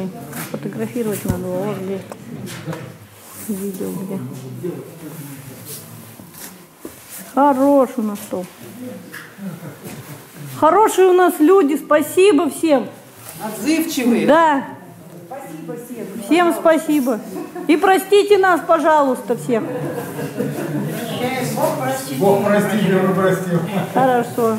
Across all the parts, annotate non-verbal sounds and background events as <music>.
классный. Фотографировать надо. Вот где видео где. Хорош у нас стол. Хорошие у нас люди. Спасибо всем. Отзывчивые. Да. Всем спасибо. И простите нас, пожалуйста, всех. Бог прости, Юра простил. Хорошо.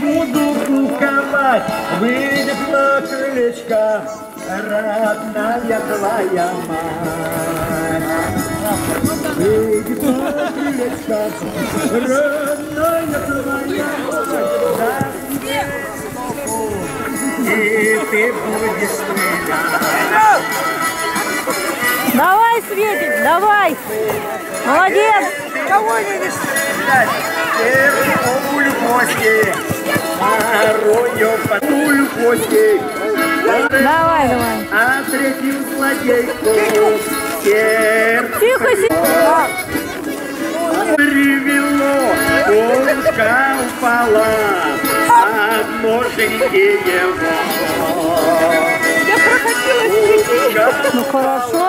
буду куковать, выйдет на крылечко родная твоя мать. Выйдет на крылечко родная твоя мать, и ты будешь стрелять. давай, Светик, давай. Молодец. Кого не стрелять? Первую пулю кости, Давай, давай. а третью злодейку сердце Тихо, сиди. привело, пушка упала, а ноженьки его. Ну хорошо.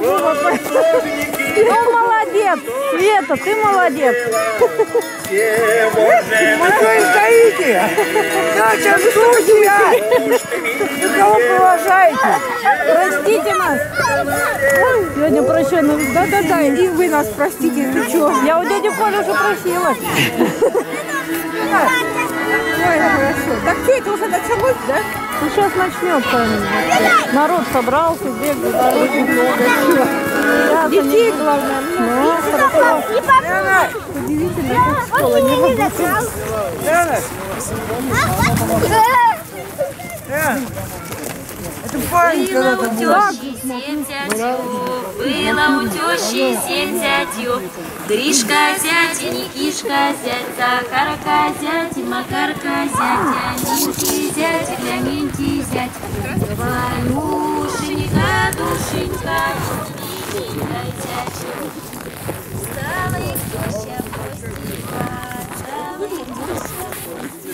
Ну молодец. Света, ты молодец. Вы что стоите? Дача студия! Вы кого провожаете? Простите нас. Сегодня прощенный. Да-да-да, и вы нас простите, ну что? Я у дяди Коли уже просила. Ой, хорошо. Так что это уже началось, да? Ну сейчас начнется. Народ собрался, бегает, дороги много. Детей, главное. Ну, хорошо. Удивительно, как школа не работает. Это парень Было когда-то у был. тещи семь зятьев, было у тещи семь зятьев. Гришка зять, Никишка зять, Захарка зять, Макарка зять, Нинки зять, Леонинки зять. Варюшенька, душенька, Нинка зятю. Стала их теща в гости, стала их теща в гости.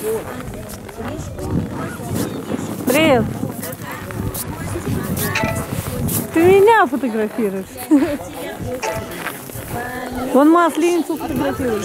Привет. Ты меня фотографируешь. Вон масленицу фотографируешь.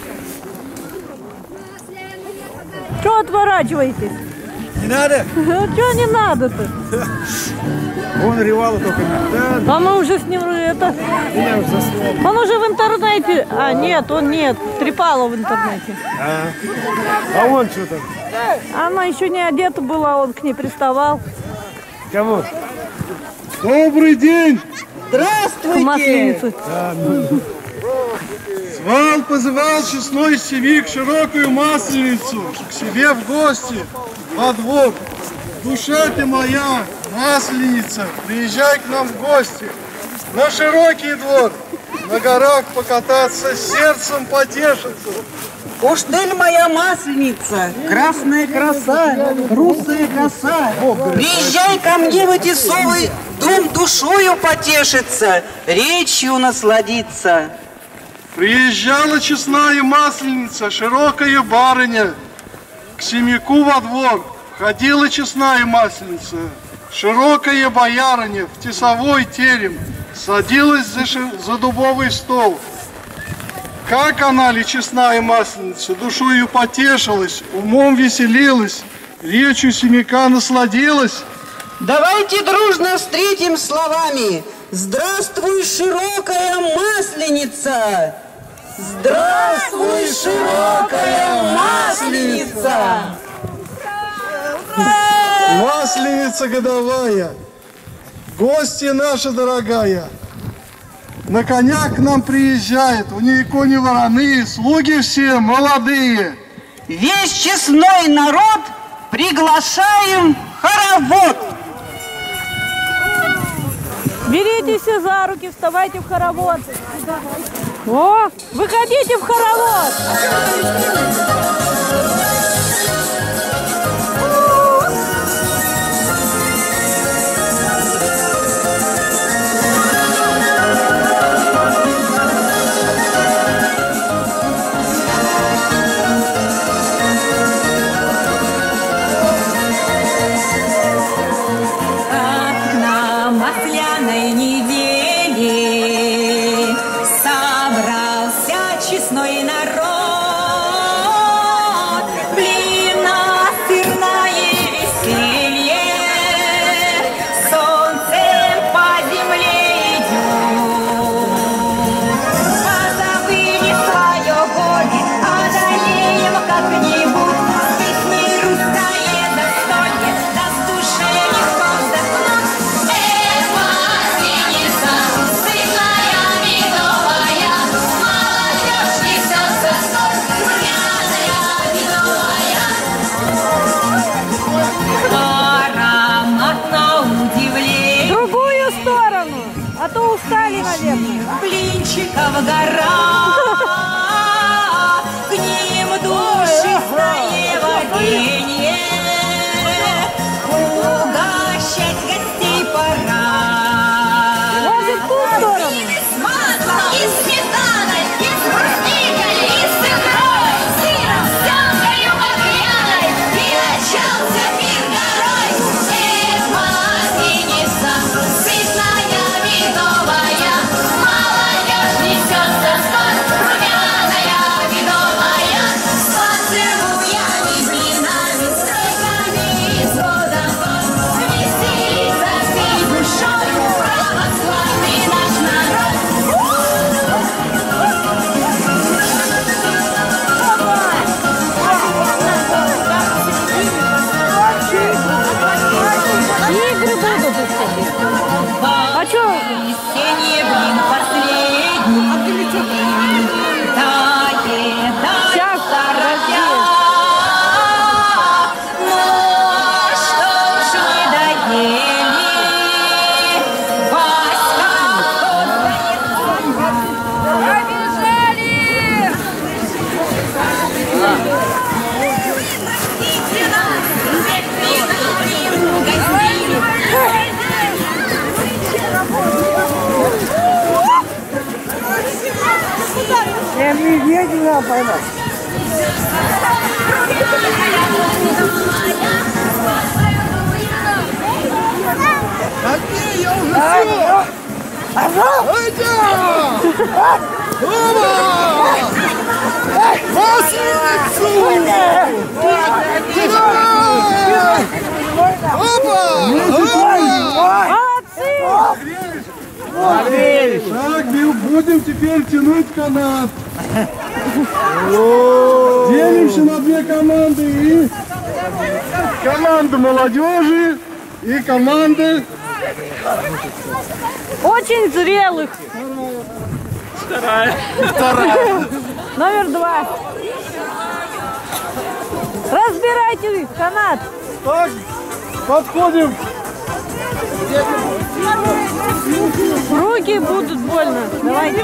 отворачиваетесь? Не надо? <laughs> Что не надо-то? Вон ревала только надо. А мы уже с ним это... Да, я уже заснул. Он уже в интернете... А, нет, он нет. Трепало в интернете. А, а он что там? Она еще не одета была, он к ней приставал. Кого? Добрый день! Здравствуйте! Масленицы. Звал, позывал честной семьи к широкую масленицу, к себе в гости, во двор. Душа ты моя, масленица, приезжай к нам в гости. На широкий двор, на горах покататься, сердцем потешиться. Уж ты моя масленица, красная краса, русая коса. Приезжай ко мне в эти совы, дом душою потешиться, речью насладиться. Приезжала честная масленица, широкая барыня, к семяку во двор. Ходила честная масленица, широкая боярыня в тесовой терем, садилась за, ши- за дубовый стол. Как она ли честная масленица, душою потешилась, умом веселилась, речью семяка насладилась. Давайте дружно встретим словами. Здравствуй, широкая масленица! Здравствуй, широкая масленица! Масленица годовая, гостья наша дорогая, на коня к нам приезжает, у нее кони вороные, слуги все молодые. Весь честной народ приглашаем хоровод. Берите все за руки, вставайте в хоровод. О, выходите в хоровод. Блинчиков надо поймать. Окей, я уже все. Айда! Оба! Масленицу! Давай! Опа! Молодцы! Так, будем теперь тянуть канат. Делимся на две команды. И команда молодежи и команда Очень зрелых. Вторая. Номер два. Разбирайте канат. Так, подходим. Руки будут больно. Давайте.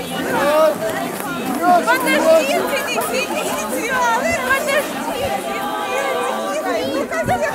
Подождите, не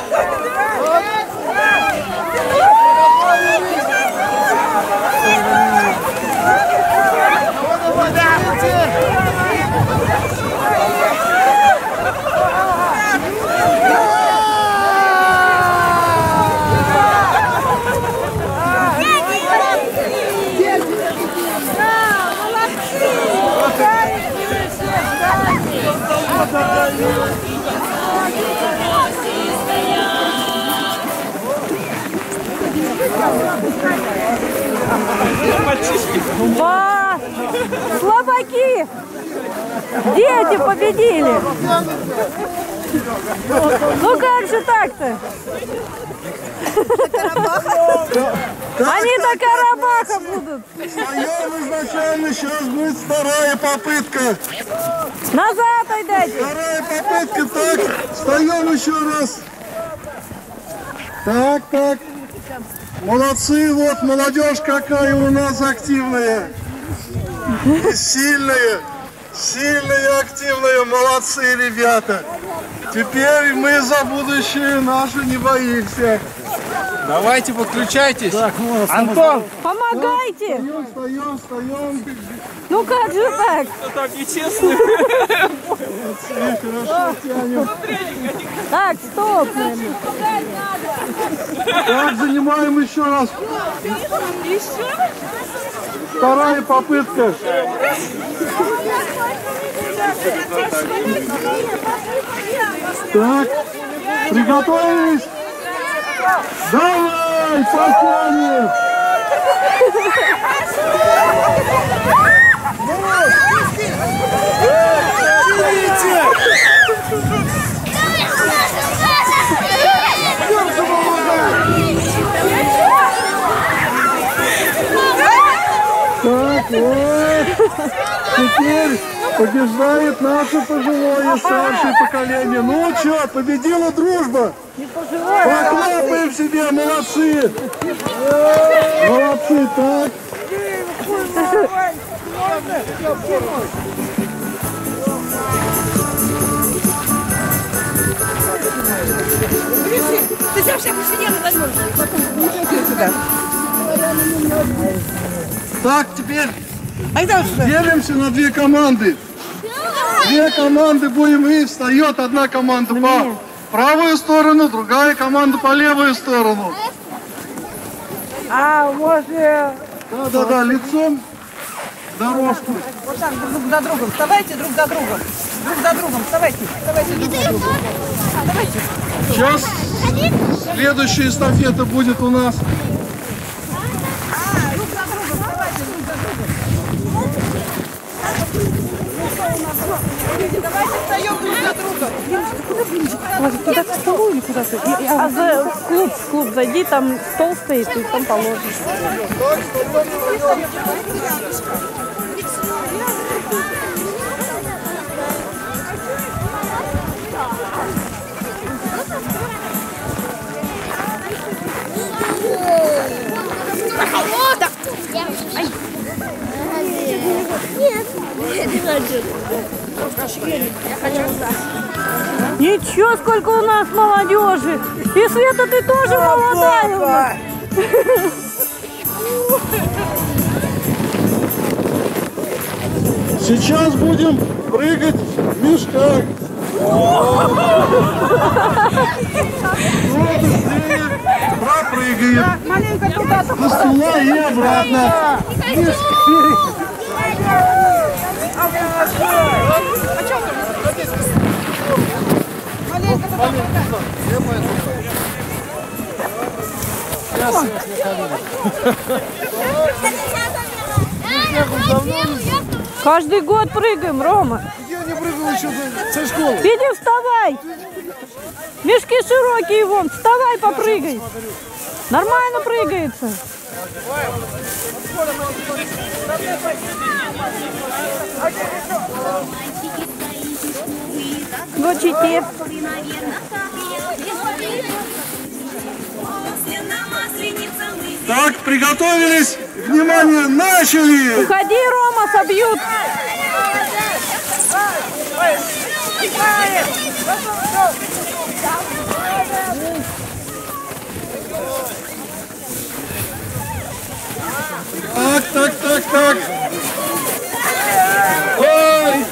Два. Слабаки. Дети победили. Ну как же так-то? Они до Карабаха будут. Встаем изначально, сейчас будет вторая попытка. Назад отдайте. Вторая попытка, так, встаем еще раз. Так, так. Молодцы, вот молодежь какая у нас активная. И сильная, сильная, активная, молодцы ребята. Теперь мы за будущее наше не боимся. Давайте подключайтесь. Антон! Помогайте. Встаем, встаем, встаем. Ну как же так? Так нечестно. Так, стоп. Так, занимаем еще раз. Вторая попытка. Так, приготовились. Давай, потянем. Так, вот. Теперь побеждает наше пожилое старшее поколение. Ну что, победила дружба? Похлопаем себе, молодцы! Молодцы, так. Ты сам возьмешь. Так, теперь делимся на две команды. Две команды будем и встает одна команда по правую сторону, другая команда по левую сторону. А, возле... Да, да, да, лицом дорожку. Вот так, друг за другом. Вставайте друг за другом. Друг за другом. Вставайте. Вставайте друг за другом. Давайте. Сейчас следующая эстафета будет у нас. Может, туда к столу или куда-то? И- А за в клуб, в клуб зайди, там стол стоит, и там положишь. Ничего, сколько у нас молодежи. И Света, ты тоже молодая. у нас. Сейчас будем прыгать в мешках. Прыгаем. Маленько туда, и обратно. Каждый год прыгаем, Рома. Я не прыгал еще со школы. Петя, вставай. Мешки широкие вон, вставай, попрыгай. Нормально прыгается. Ночите. Так, приготовились. Внимание, начали. Уходи, Рома, собьют. Так, так, так, так. Ой,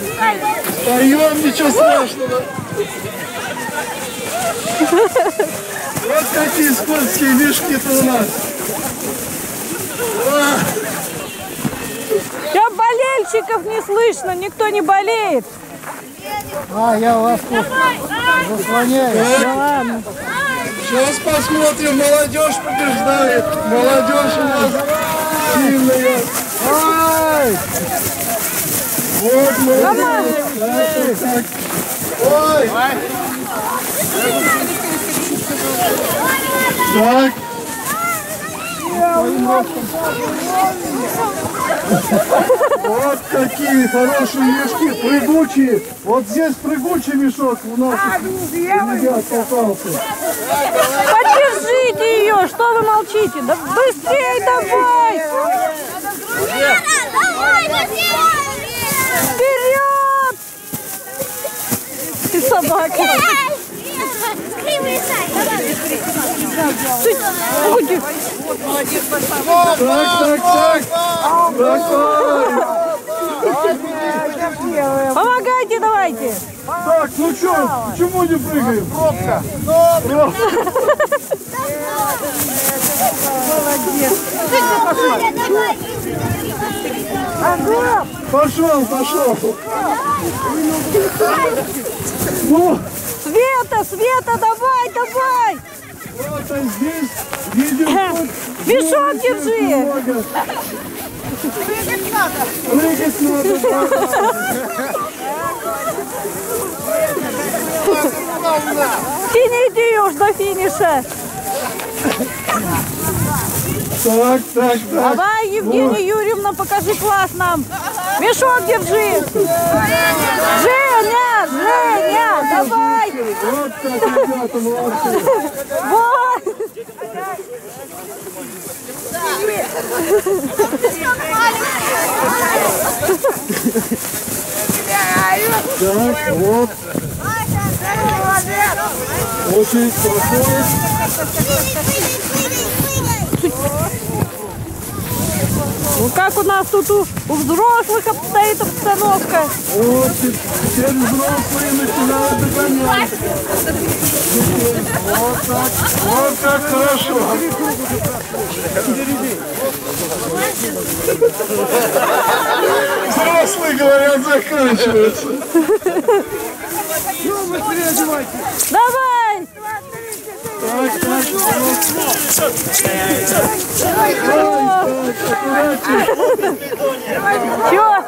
встаем, ничего страшного. Вот какие скользкие мешки-то у нас. Я болельщиков не слышно, никто не болеет. А, я вас заслоняю. Да ладно. Сейчас посмотрим, молодежь побеждает. Молодежь у нас сильная. Ай! Так. Вот какие хорошие мешки, прыгучие. Вот здесь прыгучий мешок у нас ребят попался. Поддержите ее, что вы молчите? Да быстрее давай! Вперед! Собака. Уйди. Так, так, так. Помогайте давайте. так, ну что, почему не прыгаем? Пробка. Пошел, пошел. Ну, Света, Света, давай, давай. вот а здесь видим тут Мешок держи. Прыгать надо. да. Тяните ее уж до финиша. Так, так, так. Давай, Евгения Юрьевна, покажи класс нам. Мешок держи. Женя, Женя, давай. Вот так, ребята, молодцы. Вот. Так, вот. Очередь проходит. Ну как у нас тут у, у взрослых обстоит обстановка? Вот, теперь взрослые начинают догонять. Вот так, вот как хорошо. Взрослые, говорят, заканчивается. Давай! Так, так, Чё?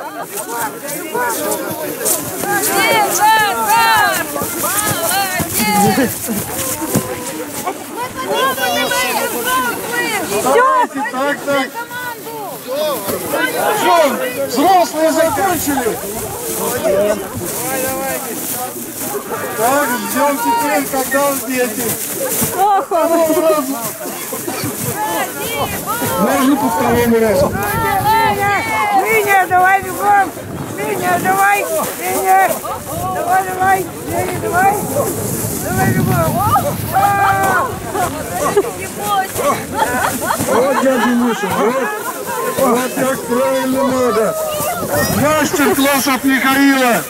давайте, так, так. Что, взрослые закончили? Так, ждем теперь, когда дети. Ох. Можно по второму разу? Миня, давай бегом! Миня, давай! Миня! Давай, давай! Миня, давай! Давай бегом! Вот дядя Миша, вот, вот как правильно надо. Мастер-класс от Михаила.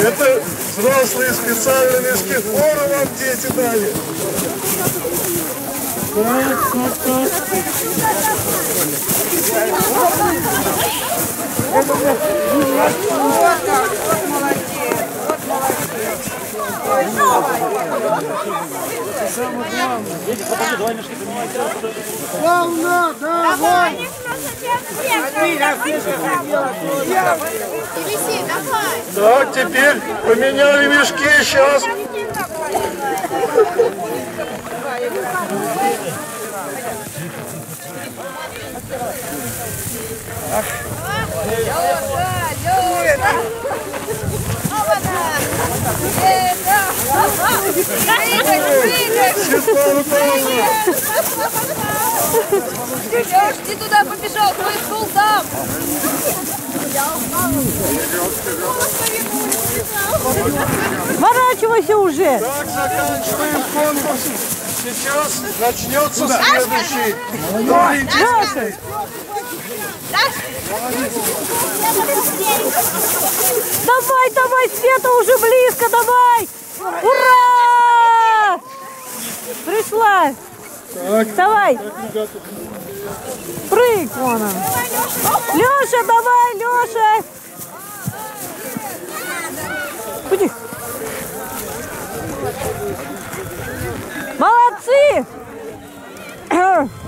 Это взрослые специально мешки фору вам дети дали. Так, так, так. Волна, давай! Так, теперь поменяли мешки, сейчас. Светлана Павловна, Леш, ты туда побежал, твой стул там. Сворачивайся уже. так заканчиваем конкурс. Сейчас начнется следующий. Леша, давай, давай, Света уже близко, давай. Ура! Пришла! Так. Давай! Прыг, вон он! Леша, давай, Леша! Ходи! Молодцы! <clears throat>